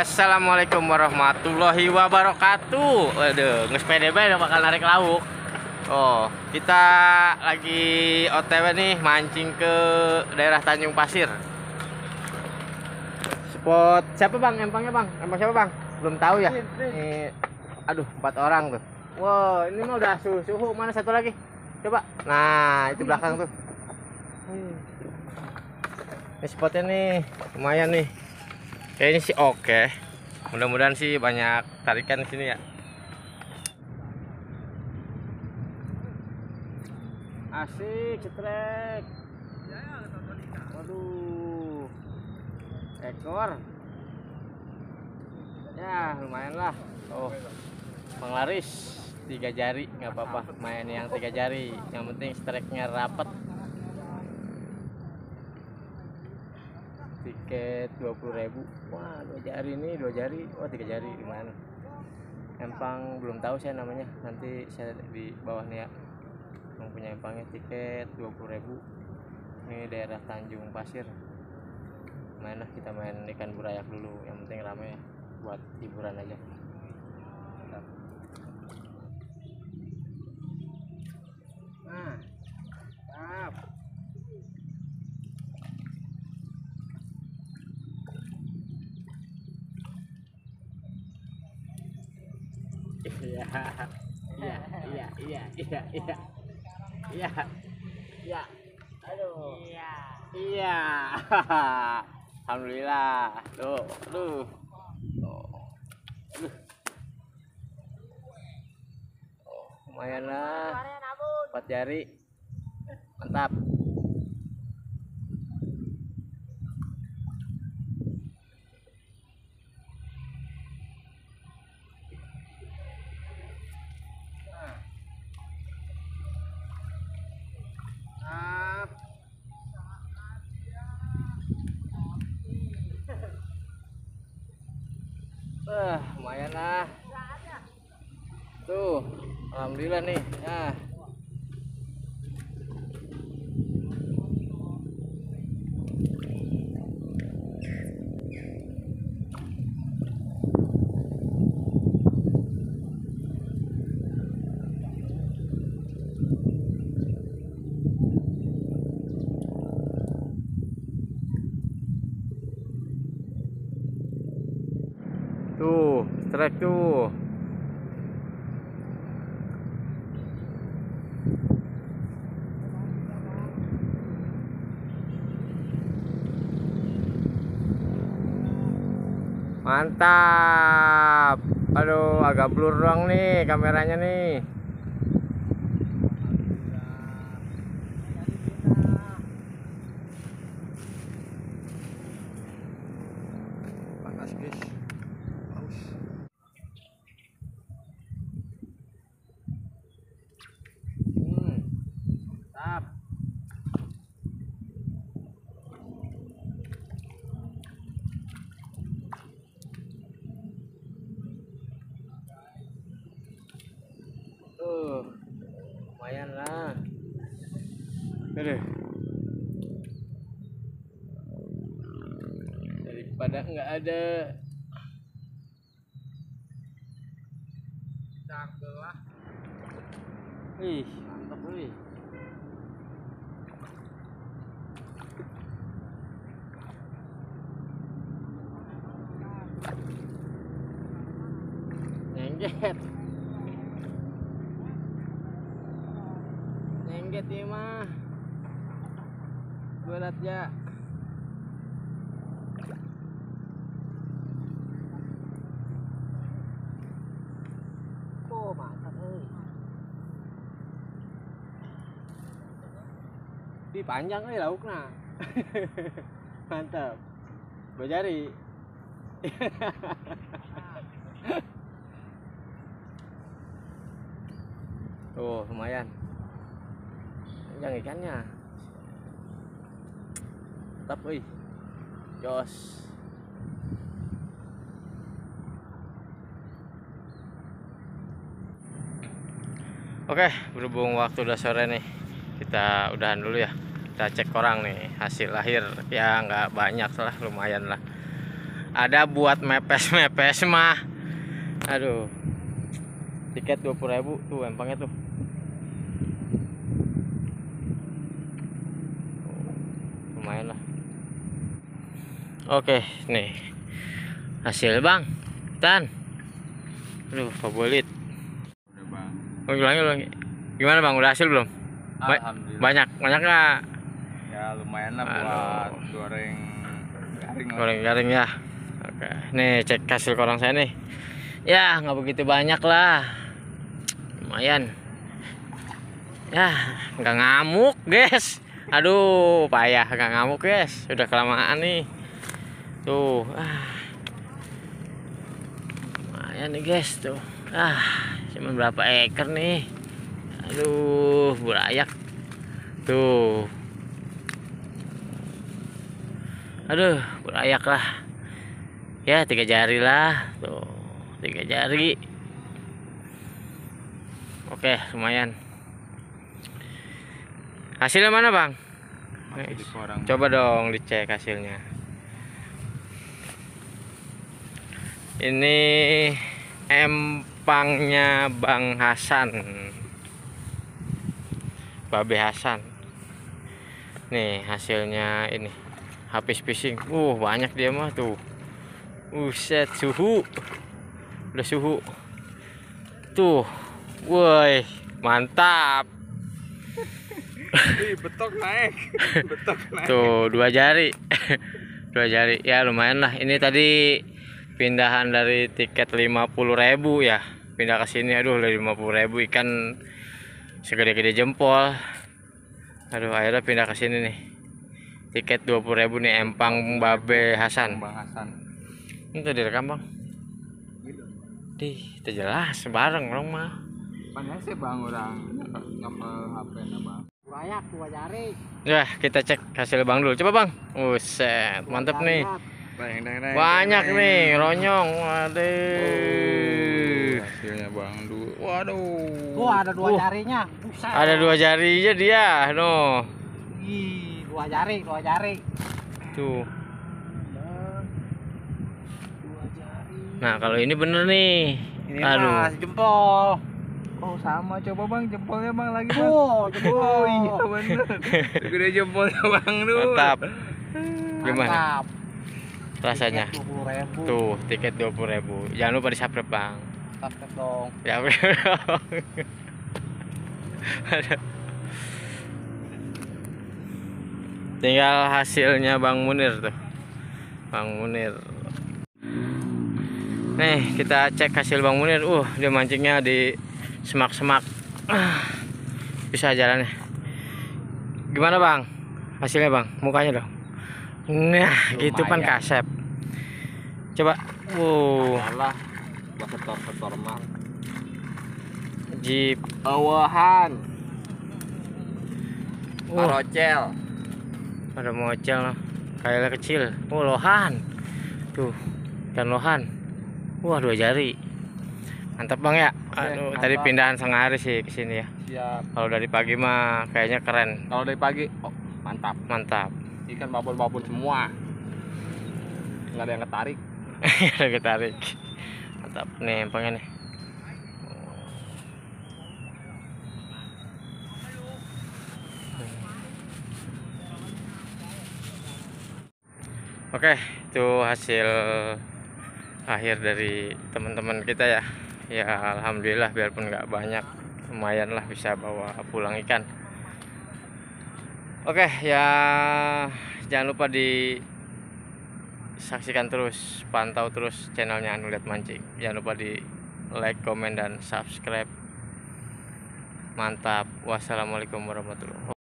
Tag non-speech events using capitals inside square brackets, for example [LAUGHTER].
Assalamualaikum warahmatullahi wabarakatuh. Waduh, nge-sepeda bae bakal narik lauk. Oh, kita lagi OTW nih mancing ke daerah Tanjung Pasir. Spot siapa bang? Empangnya bang? Empang siapa bang? Belum tahu ya. Ini, aduh, empat orang tuh. Wow, ini mah udah suhu, suhu. Mana satu lagi? Coba. Nah, itu belakang tuh. Ini spotnya nih, lumayan nih. Kayaknya sih oke. Mudah-mudahan sih banyak tarikan di sini ya. Asik, cetrek. Waduh. Ekor. Ya, lumayan lah. Oh. Penglaris tiga jari nggak apa-apa main yang tiga jari yang penting streknya rapet tiket 20.000 wah dua jari nih dua jari. Wah tiga jari lumayan empang belum tahu saya namanya. Nanti saya di bawah nih ya. Yang punya empangnya tiket 20.000 ini daerah Tanjung Pasir. Main lah kita main ikan burayak dulu. Yang penting rame buat hiburan aja nah siap Iya, iya, iya, iya, iya, iya, iya, iya, aduh, iya, iya, alhamdulillah, tuh, tuh, tuh, oh, lumayan lah, empat jari, mantap. Wah, lumayan lah. Tuh, alhamdulillah nih. Nah. Strike tuh. Mantap. Aduh, agak blur doang nih kameranya nih. Panas, guys. Aus. Hmm. Tap. Tuh. Lumayan lah. Aduh. Daripada nggak ada Cakep lah. Wih, mantap wih. Nyengget. Nyengget ini mah. Berat ya. Oh, mantap euy. Di panjang euy laukna. [LAUGHS] mantap. Dua jari. [LAUGHS] Tuh, lumayan. Panjang ikannya. Mantap euy. Jos. Oke, berhubung waktu udah sore nih, kita udahan dulu ya. Kita cek orang nih hasil lahir ya nggak banyak lah, lumayan lah. ada buat mepes-mepes mah aduh tiket 20.000 tuh empangnya tuh lumayan lah oke nih. Hasil bang. Dan aduh favorit Udah bang. ulangi ulangi. Gimana bang? Udah hasil belum? Alhamdulillah. banyak. Banyak nggak? Ya lumayan lah Aduh. buat goreng garing goreng garing ya. Oke nih cek hasil korang saya nih. Ya nggak begitu banyak lah. Lumayan. Ya nggak ngamuk guys. Aduh payah nggak ngamuk guys. Udah kelamaan nih tuh ah. lumayan nih guys tuh. Ah cuma berapa ekor nih? Aduh berayak tuh. Aduh berayak lah. Ya tiga jari lah. Tuh tiga jari. Oke lumayan. Hasilnya mana bang? Coba dong dicek hasilnya ini empangnya Bang Hasan. Babe Hasan. Nih hasilnya ini. Habis fishing uh banyak dia mah tuh. Buset suhu. Udah suhu. Tuh. Woi mantap. Wih, betok naik. [LAUGHS] betok naik. tuh dua jari. [LAUGHS] Dua jari. Ya lumayan lah. Ini tadi pindahan dari tiket 50.000 ya. Pindah ke sini aduh dari 50.000 ikan segede-gede jempol. Aduh akhirnya pindah ke sini nih. Tiket 20.000 nih empang babe Hasan. Bang Hasan. ini tuh direkam bang. Gitu. Dih, itu jelas bareng dong mah. Padahal sih bang orang. Ngapel HP bang. Rayak dua jari. ya kita cek hasil bang dulu. Coba bang. Buset mantep nih Deng, deng, deng, banyak deng, nih ronyong Oh, waduh hasilnya bang du. Waduh. Tuh ada dua Uh. jarinya. Buset. ada dua jarinya dia no Ih, dua jari, dua jari. tuh Dua jari. nah kalau ini bener nih Ini aduh mas jempol. Oh sama coba bang jempolnya bang lagi bang. Tuh, [LAUGHS] jempol. Oh iya bener. Gede jempolnya bang du. mantap [LAUGHS] gimana Mantap. Rasanya. Dua puluh ribu. tuh tiket 20.000 jangan lupa di subscribe bang. Subscribe dong. ya tinggal hasilnya Bang Munir tuh. Bang Munir. Nih kita cek hasil Bang Munir. Uh dia mancingnya di semak-semak. Ah, bisa jalannya. Gimana Bang? Hasilnya Bang? Mukanya dong nah gitu pan kasep coba wow Salah. Gua setor-setor mah. jeep Awahan. Wah. Parocel. ada mocel loh kayaknya kecil oh lohan tuh ikan lohan wah dua jari mantap bang ya aduh tadi mantap. pindahan setengah hari sih ke sini ya Siap. kalau dari pagi mah kayaknya keren Kalau dari pagi, oh, mantap. mantap Ikan babon-babon semua. Nggak ada yang ketarik. ada ketarik mantap nih empangnya nih Oke, itu hasil akhir dari teman-teman kita ya. Ya alhamdulillah biarpun nggak banyak, lumayan lah bisa bawa pulang ikan. Oke, ya jangan lupa di saksikan terus, pantau terus channelnya Anuliat Mancing. Jangan lupa di like, komen dan subscribe. Mantap. Wassalamualaikum warahmatullahi wabarakatuh.